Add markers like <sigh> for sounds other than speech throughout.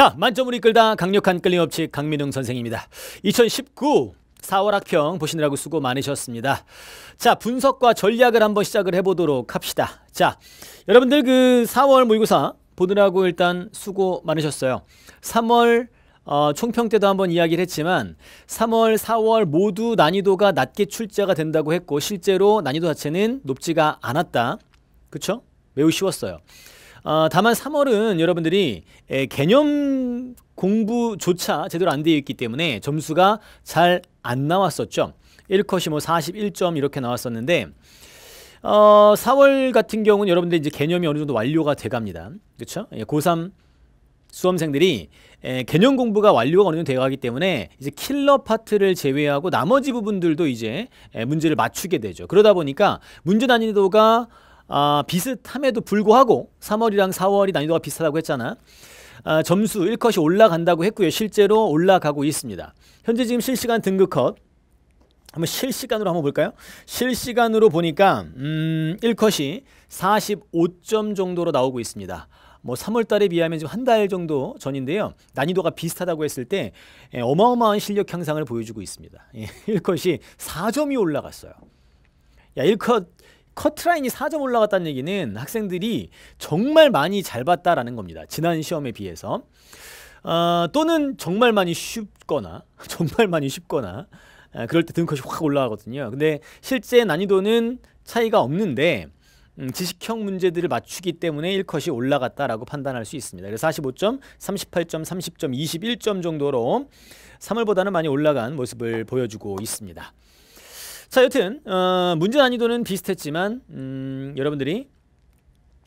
자, 만점을 이끌다 강력한 끌림업체 강민웅 선생입니다. 2019 4월 학평 보시느라고 수고 많으셨습니다. 자, 분석과 전략을 한번 시작을 해보도록 합시다. 자, 여러분들 그 4월 모의고사 보느라고 일단 수고 많으셨어요. 3월 어, 총평 때도 한번 이야기를 했지만 3월, 4월 모두 난이도가 낮게 출제가 된다고 했고 실제로 난이도 자체는 높지가 않았다. 그쵸? 매우 쉬웠어요. 어, 다만 3월은 여러분들이 에, 개념 공부조차 제대로 안 되어 있기 때문에 점수가 잘 안 나왔었죠. 1컷이 뭐 41점 이렇게 나왔었는데 어, 4월 같은 경우는 여러분들 이제 개념이 어느 정도 완료가 돼 갑니다. 그렇죠? 예, 고3 수험생들이 에, 개념 공부가 완료가 어느 정도 되어 가기 때문에 이제 킬러 파트를 제외하고 나머지 부분들도 이제 에, 문제를 맞추게 되죠. 그러다 보니까 문제 난이도가 아, 비슷함에도 불구하고 3월이랑 4월이 난이도가 비슷하다고 했잖아. 아, 점수 1컷이 올라간다고 했고요. 실제로 올라가고 있습니다. 현재 지금 실시간 등급 컷 한번 실시간으로 한번 볼까요? 실시간으로 보니까 음, 1컷이 45점 정도로 나오고 있습니다. 뭐 3월 달에 비하면 지금 한 달 정도 전인데요. 난이도가 비슷하다고 했을 때 예, 어마어마한 실력 향상을 보여주고 있습니다. 예, <laughs> 1컷이 4점이 올라갔어요. 야, 1컷 커트라인이 4점 올라갔다는 얘기는 학생들이 정말 많이 잘 봤다라는 겁니다. 지난 시험에 비해서. 어, 또는 정말 많이 쉽거나 <laughs> 정말 많이 쉽거나 아, 그럴 때 등컷이 확 올라가거든요. 근데 실제 난이도는 차이가 없는데 음, 지식형 문제들을 맞추기 때문에 1컷이 올라갔다라고 판단할 수 있습니다. 그래서 45점, 38점, 30점, 21점 정도로 3월보다는 많이 올라간 모습을 보여주고 있습니다. 자, 여튼 어, 문제 난이도는 비슷했지만 음, 여러분들이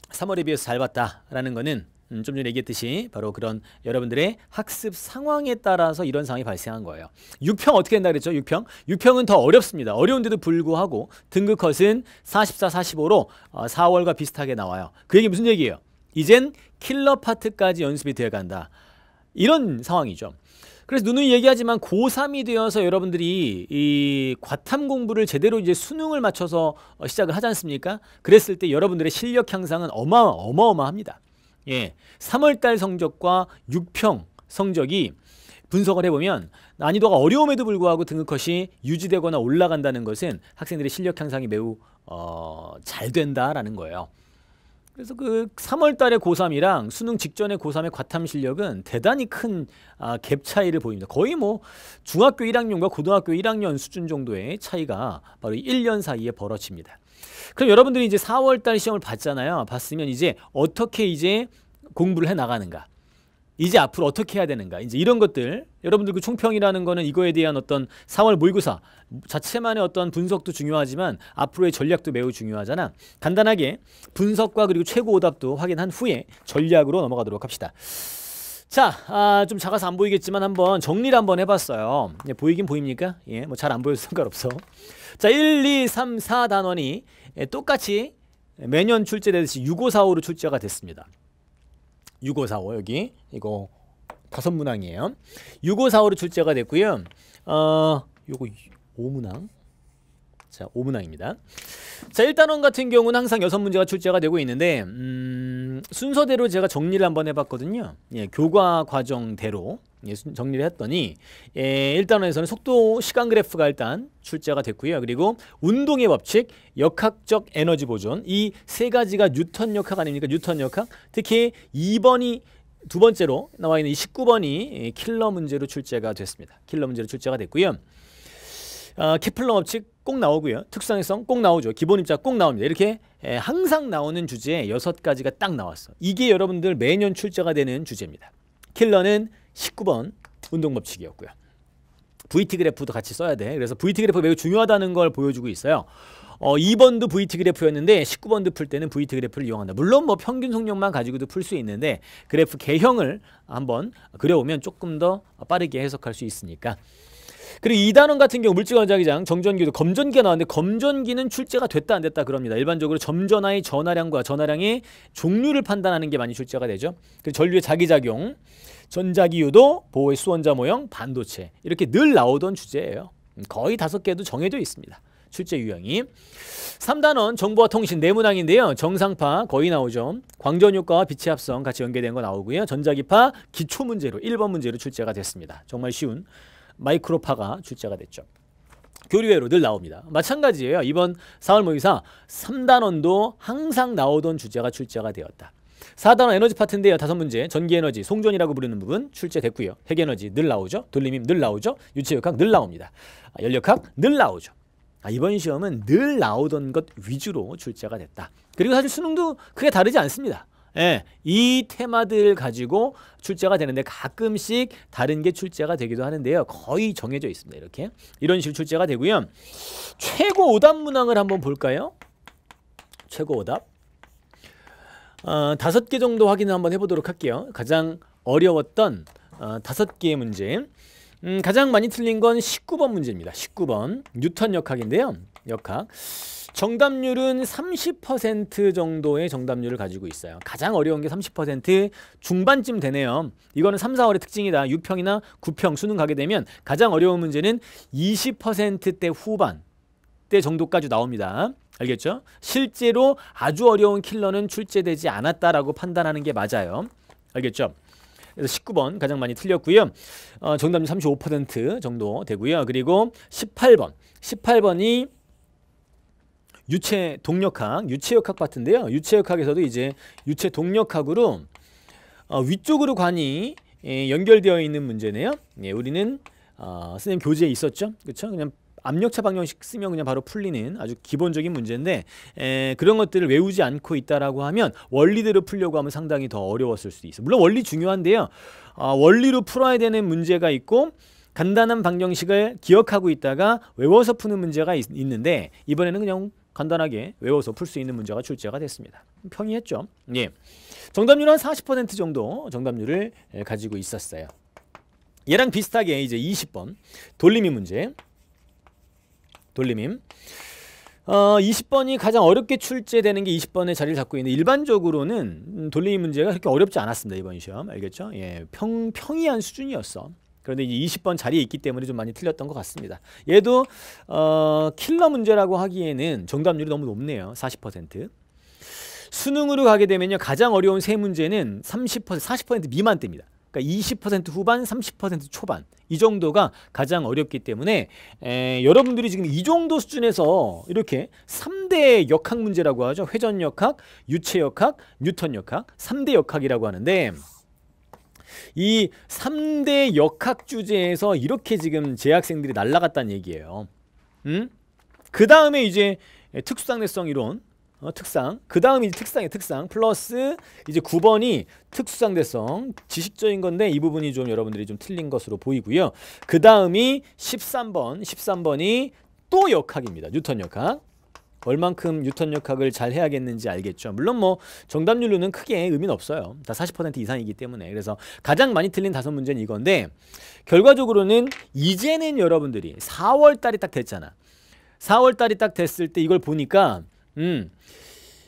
3월에 비해서 잘 봤다라는 거는 음, 좀 전에 얘기했듯이 바로 그런 여러분들의 학습 상황에 따라서 이런 상황이 발생한 거예요. 6평 어떻게 된다 그랬죠? 6평. 6평은 더 어렵습니다. 어려운데도 불구하고 등급 컷은 44, 45로 어, 4월과 비슷하게 나와요. 그 얘기 무슨 얘기예요? 이젠 킬러 파트까지 연습이 되어 간다. 이런 상황이죠. 그래서 누누이 얘기하지만 고3이 되어서 여러분들이 이 과탐 공부를 제대로 이제 수능을 맞춰서 어, 시작을 하지 않습니까? 그랬을 때 여러분들의 실력 향상은 어마 어마어마합니다. 예. 3월 달 성적과 6평 성적이 분석을 해보면 난이도가 어려움에도 불구하고 등급컷이 유지되거나 올라간다는 것은 학생들의 실력 향상이 매우 어, 잘 된다라는 거예요. 그래서 그 3월 달에 고3이랑 수능 직전에 고3의 과탐 실력은 대단히 큰갭 아, 차이를 보입니다. 거의 뭐 중학교 1학년과 고등학교 1학년 수준 정도의 차이가 바로 1년 사이에 벌어집니다. 그럼 여러분들이 이제 4월 달 시험을 봤잖아요. 봤으면 이제 어떻게 이제 공부를 해 나가는가? 이제 앞으로 어떻게 해야 되는가 이제 이런 것들 여러분들 그 총평이라는 거는 이거에 대한 어떤 4월 모의고사 자체만의 어떤 분석도 중요하지만 앞으로의 전략도 매우 중요하잖아 간단하게 분석과 그리고 최고 오답도 확인한 후에 전략으로 넘어가도록 합시다 자, 아, 좀 작아서 안 보이겠지만 한번 정리를 한번 해봤어요. 예, 보이긴 보입니까? 예, 뭐 잘 안 보여서 상관없어. 자, 1, 2, 3, 4 단원이 예, 똑같이 매년 출제되듯이 6545로 출제가 됐습니다. 6545 여기 이거 다섯 문항이에요. 6545로 출제가 됐고요. 어, 요거 5문항. 자, 5문항입니다. 자, 1단원 같은 경우는 항상 여섯 문제가 출제가 되고 있는데 음, 순서대로 제가 정리를 한번 해봤거든요. 예, 교과 과정대로 예, 정리를 했더니 예, 1단원에서는 속도 시간 그래프가 일단 출제가 됐고요. 그리고 운동의 법칙, 역학적 에너지 보존 이 세 가지가 뉴턴 역학 아닙니까? 뉴턴 역학. 특히 2번이 두 번째로 나와 있는 이 19번이 킬러 문제로 출제가 됐습니다. 킬러 문제로 출제가 됐고요. 어, 케플러 법칙 꼭 나오고요. 특성성 꼭 나오죠. 기본 입자 꼭 나옵니다. 이렇게 에, 항상 나오는 주제에 여섯 가지가 딱 나왔어. 이게 여러분들 매년 출제가 되는 주제입니다. 킬러는 19번 운동 법칙이었고요. VT 그래프도 같이 써야 돼. 그래서 VT 그래프 매우 중요하다는 걸 보여주고 있어요. 어, 2번도 VT 그래프였는데 19번도 풀 때는 VT 그래프를 이용한다. 물론 뭐 평균 속력만 가지고도 풀 수 있는데 그래프 개형을 한번 그려오면 조금 더 빠르게 해석할 수 있으니까 그리고 2단원 같은 경우 물질관자기장 정전기도 검전기가 나왔는데 검전기는 출제가 됐다 안 됐다 그럽니다. 일반적으로 점전화의 전화량과 전화량의 종류를 판단하는 게 많이 출제가 되죠. 그리고 전류의 자기작용, 전자기유도, 보호의 수원자 모형, 반도체 이렇게 늘 나오던 주제예요. 거의 다섯 개도 정해져 있습니다. 출제 유형이 3단원 정보와 통신 내문항인데요. 정상파 거의 나오죠. 광전효과와 빛의 합성 같이 연계된 거 나오고요. 전자기파 기초 문제로 1번 문제로 출제가 됐습니다. 정말 쉬운 마이크로파가 출제가 됐죠. 교류회로 늘 나옵니다. 마찬가지예요. 이번 4월 모의사 3단원도 항상 나오던 주제가 출제가 되었다. 4단원 에너지 파트인데요. 다섯 문제. 전기에너지, 송전이라고 부르는 부분 출제됐고요. 핵에너지 늘 나오죠. 돌림힘 늘 나오죠. 유체역학 늘 나옵니다. 아, 연력학 늘 나오죠. 아, 이번 시험은 늘 나오던 것 위주로 출제가 됐다. 그리고 사실 수능도 크게 다르지 않습니다. 예, 이 테마들 가지고 출제가 되는데 가끔씩 다른 게 출제가 되기도 하는데요. 거의 정해져 있습니다. 이렇게 이런 식으로 출제가 되고요. 최고 오답 문항을 한번 볼까요? 최고 오답 어, 다섯 개 정도 확인을 한번 해보도록 할게요. 가장 어려웠던 어, 다섯 개의 문제. 음, 가장 많이 틀린 건 19번 문제입니다. 19번 뉴턴 역학인데요. 역학. 정답률은 30% 정도의 정답률을 가지고 있어요. 가장 어려운 게 30% 중반쯤 되네요. 이거는 3, 4월의 특징이다. 6평이나 9평 수능 가게 되면 가장 어려운 문제는 20%대 후반 대 정도까지 나옵니다. 알겠죠? 실제로 아주 어려운 킬러는 출제되지 않았다라고 판단하는 게 맞아요. 알겠죠? 그래서 19번 가장 많이 틀렸고요. 어, 정답률 35% 정도 되고요. 그리고 18번. 18번이 유체 동력학, 유체역학 파트인데요. 유체역학에서도 이제 유체 동력학으로 어, 위쪽으로 관이 예, 연결되어 있는 문제네요. 예, 우리는 어, 선생님 교재에 있었죠. 그렇죠? 그냥 압력차 방정식 쓰면 그냥 바로 풀리는 아주 기본적인 문제인데 에, 그런 것들을 외우지 않고 있다라고 하면 원리대로 풀려고 하면 상당히 더 어려웠을 수도 있어요. 물론 원리 중요한데요. 어, 원리로 풀어야 되는 문제가 있고 간단한 방정식을 기억하고 있다가 외워서 푸는 문제가 있, 있는데 이번에는 그냥 간단하게 외워서 풀 수 있는 문제가 출제가 됐습니다. 평이했죠. 예. 정답률 한40% 정도 정답률을 가지고 있었어요. 얘랑 비슷하게 이제 20번 돌림이 문제. 돌림임. 어, 20번이 가장 어렵게 출제되는 게 20번의 자리를 잡고 있는데 일반적으로는 돌림이 문제가 그렇게 어렵지 않았습니다. 이번 시험. 알겠죠? 예, 평, 평이한 수준이었어. 그런데 이제 20번 자리에 있기 때문에 좀 많이 틀렸던 것 같습니다. 얘도 어, 킬러 문제라고 하기에는 정답률이 너무 높네요. 40%. 수능으로 가게 되면요. 가장 어려운 세 문제는 30%, 40% 미만대입니다. 그러니까 20% 후반, 30% 초반 이 정도가 가장 어렵기 때문에 에, 여러분들이 지금 이 정도 수준에서 이렇게 3대 역학 문제라고 하죠. 회전 역학, 유체 역학, 뉴턴 역학, 3대 역학이라고 하는데 이 3대 역학 주제에서 이렇게 지금 재학생들이 날라갔다는 얘기예요. 음? 그 다음에 이제 특수상대성 이론 어, 특상. 그 다음이 특상의 특상. 플러스 이제 9번이 특수상대성 지식적인 건데 이 부분이 좀 여러분들이 좀 틀린 것으로 보이고요. 그 다음이 13번 13번이 또 역학입니다. 뉴턴 역학 얼만큼 뉴턴 역학을 잘 해야겠는지 알겠죠 물론 뭐 정답률로는 크게 의미는 없어요 다 40% 이상이기 때문에 그래서 가장 많이 틀린 다섯 문제는 이건데 결과적으로는 이제는 여러분들이 4월 달이 딱 됐잖아 4월 달이 딱 됐을 때 이걸 보니까 음.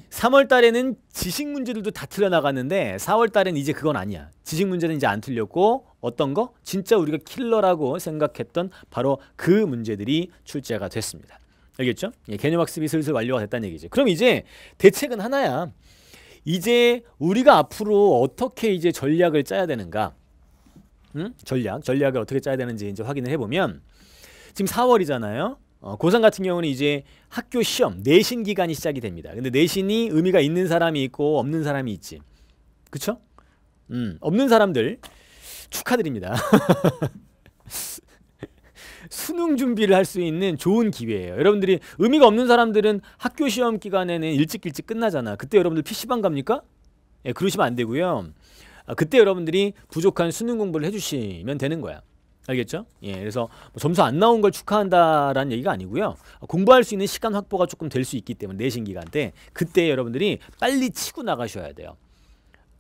3월 달에는 지식 문제들도 다 틀려나갔는데 4월 달엔 이제 그건 아니야. 지식 문제는 이제 안 틀렸고 어떤 거? 진짜 우리가 킬러라고 생각했던 바로 그 문제들이 출제가 됐습니다. 알겠죠? 예, 개념 학습이 슬슬 완료가 됐다는 얘기죠. 그럼 이제 대책은 하나야. 이제 우리가 앞으로 어떻게 이제 전략을 짜야 되는가? 음? 전략, 전략을 어떻게 짜야 되는지 이제 확인을 해보면 지금 4월이잖아요. 어, 고3 같은 경우는 이제 학교 시험 내신 기간이 시작이 됩니다. 근데 내신이 의미가 있는 사람이 있고 없는 사람이 있지. 그쵸? 음, 없는 사람들 축하드립니다. <laughs> 수능 준비를 할 수 있는 좋은 기회예요. 여러분들이 의미가 없는 사람들은 학교 시험 기간에는 일찍 일찍 끝나잖아. 그때 여러분들 PC방 갑니까? 예, 그러시면 안 되고요. 아, 그때 여러분들이 부족한 수능 공부를 해주시면 되는 거야. 알겠죠? 예, 그래서 뭐 점수 안 나온 걸 축하한다라는 얘기가 아니고요. 공부할 수 있는 시간 확보가 조금 될 수 있기 때문에 내신 기간 때 그때 여러분들이 빨리 치고 나가셔야 돼요.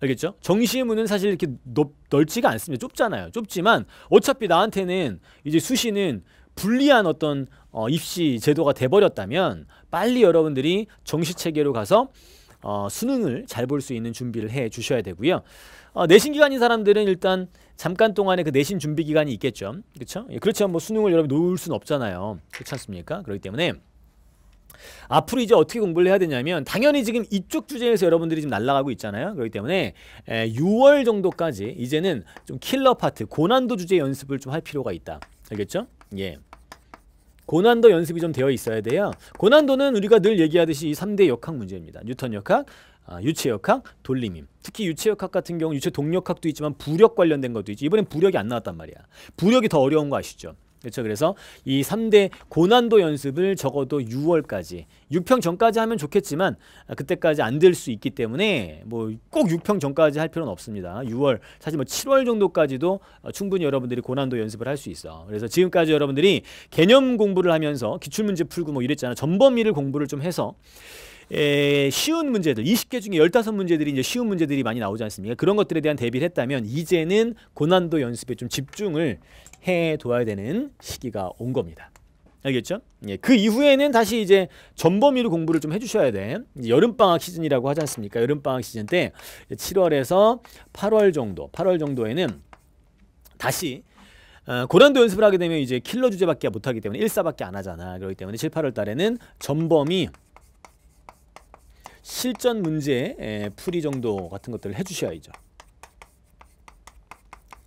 알겠죠? 정시문은 사실 이렇게 넓, 넓지가 않습니다. 좁잖아요. 좁지만 어차피 나한테는 이제 수시는 불리한 어떤 어, 입시 제도가 돼버렸다면 빨리 여러분들이 정시 체계로 가서 어, 수능을 잘 볼 수 있는 준비를 해 주셔야 되고요. 어, 내신 기간인 사람들은 일단 잠깐 동안의 그 내신 준비 기간이 있겠죠. 그렇죠? 예, 그렇지만 뭐 수능을 여러분 놓을 수는 없잖아요. 그렇지 않습니까? 그렇기 때문에 앞으로 이제 어떻게 공부를 해야 되냐면 당연히 지금 이쪽 주제에서 여러분들이 지금 날아가고 있잖아요. 그렇기 때문에 에, 6월 정도까지 이제는 좀 킬러 파트 고난도 주제 연습을 좀 할 필요가 있다. 알겠죠? 예. 고난도 연습이 좀 되어 있어야 돼요. 고난도는 우리가 늘 얘기하듯이 이 3대 역학 문제입니다. 뉴턴 역학, 아, 유체 역학, 돌림임. 특히 유체 역학 같은 경우 유체 동력학도 있지만 부력 관련된 것도 있지. 이번엔 부력이 안 나왔단 말이야. 부력이 더 어려운 거 아시죠? 그렇죠. 그래서 이 3대 고난도 연습을 적어도 6월까지 6평 전까지 하면 좋겠지만 아, 그때까지 안 될 수 있기 때문에 뭐 꼭 6평 전까지 할 필요는 없습니다. 6월 사실 뭐 7월 정도까지도 어, 충분히 여러분들이 고난도 연습을 할 수 있어. 그래서 지금까지 여러분들이 개념 공부를 하면서 기출 문제 풀고 뭐 이랬잖아. 전범위를 공부를 좀 해서 에, 쉬운 문제들 20개 중에 15문제들이 이제 쉬운 문제들이 많이 나오지 않습니까? 그런 것들에 대한 대비를 했다면 이제는 고난도 연습에 좀 집중을 해 둬야 되는 시기가 온 겁니다. 알겠죠? 예, 그 이후에는 다시 이제 전범위로 공부를 좀 해주셔야 돼. 여름방학 시즌이라고 하지 않습니까? 여름방학 시즌 때 7월에서 8월 정도, 8월 정도에는 다시 어, 고난도 연습을 하게 되면 이제 킬러 주제밖에 못하기 때문에 1사밖에 안 하잖아. 그렇기 때문에 7, 8월 달에는 전범위 실전 문제 에, 풀이 정도 같은 것들을 해주셔야죠.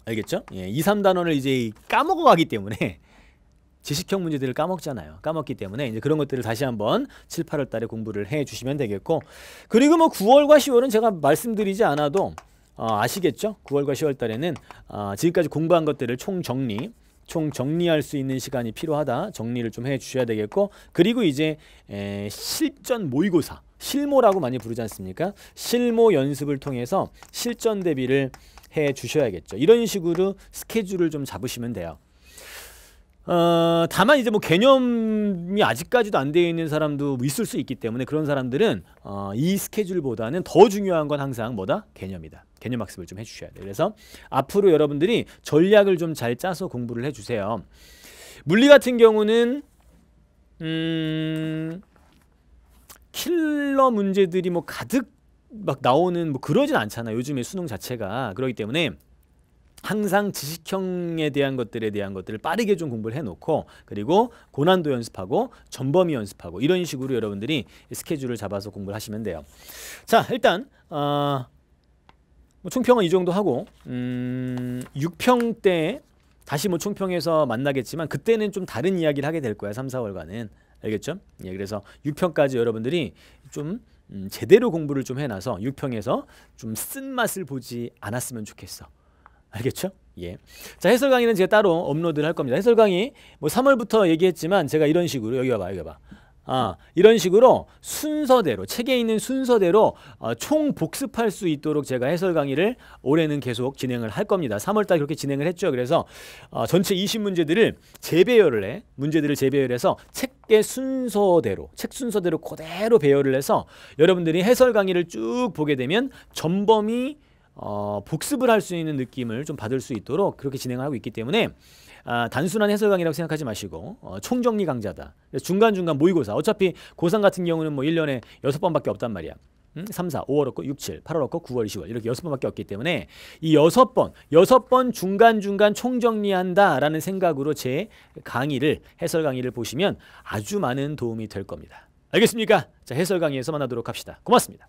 알겠죠? 예, 2, 3단원을 이제 까먹어 가기 때문에 <laughs> 지식형 문제들을 까먹잖아요. 까먹기 때문에 이제 그런 것들을 다시 한번 7, 8월 달에 공부를 해 주시면 되겠고 그리고 뭐 9월과 10월은 제가 말씀드리지 않아도 어, 아시겠죠? 9월과 10월 달에는 어, 지금까지 공부한 것들을 총 정리 총 정리할 수 있는 시간이 필요하다. 정리를 좀 해 주셔야 되겠고 그리고 이제 에, 실전 모의고사 실모라고 많이 부르지 않습니까? 실모 연습을 통해서 실전 대비를 해 주셔야겠죠. 이런 식으로 스케줄을 좀 잡으시면 돼요. 어, 다만 이제 뭐 개념이 아직까지도 안 되어 있는 사람도 있을 수 있기 때문에 그런 사람들은 어, 이 스케줄보다는 더 중요한 건 항상 뭐다? 개념이다. 개념 학습을 좀 해주셔야 돼요. 그래서 앞으로 여러분들이 전략을 좀 잘 짜서 공부를 해주세요. 물리 같은 경우는 음, 킬러 문제들이 뭐 가득 막 나오는 뭐 그러진 않잖아. 요즘에 수능 자체가 그렇기 때문에 항상 지식형에 대한 것들에 대한 것들을 빠르게 좀 공부를 해놓고 그리고 고난도 연습하고 전범위 연습하고 이런 식으로 여러분들이 스케줄을 잡아서 공부를 하시면 돼요. 자 일단 어, 뭐 총평은 이 정도 하고 음, 6평 때 다시 뭐 총평에서 만나겠지만 그때는 좀 다른 이야기를 하게 될 거야 3, 4월간은 알겠죠? 예, 그래서 6평까지 여러분들이 좀 음, 제대로 공부를 좀 해놔서 6평에서 좀 쓴맛을 보지 않았으면 좋겠어. 알겠죠? 예. 자, 해설 강의는 제가 따로 업로드를 할 겁니다. 해설 강의 뭐 3월부터 얘기했지만 제가 이런 식으로 여기 봐봐. 여기 봐. 아, 이런 식으로 순서대로 책에 있는 순서대로 어, 총 복습할 수 있도록 제가 해설 강의를 올해는 계속 진행을 할 겁니다. 3월달 그렇게 진행을 했죠. 그래서 어, 전체 20문제들을 재배열을 해 문제들을 재배열해서 책 의 순서대로 책 순서대로 그대로 배열을 해서 여러분들이 해설 강의를 쭉 보게 되면 전범위 어, 복습을 할 수 있는 느낌을 좀 받을 수 있도록 그렇게 진행하고 있기 때문에 아, 단순한 해설 강의라고 생각하지 마시고 어, 총정리 강좌다. 중간중간 모의고사. 어차피 고3 같은 경우는 뭐 1년에 6번밖에 없단 말이야. 음? 3, 4, 5월 없고 6, 7, 8월 없고 9월, 10월 이렇게 6번밖에 없기 때문에 이 6번, 6번 중간중간 총정리한다라는 생각으로 제 강의를 해설 강의를 보시면 아주 많은 도움이 될 겁니다. 알겠습니까? 자, 해설 강의에서 만나도록 합시다. 고맙습니다.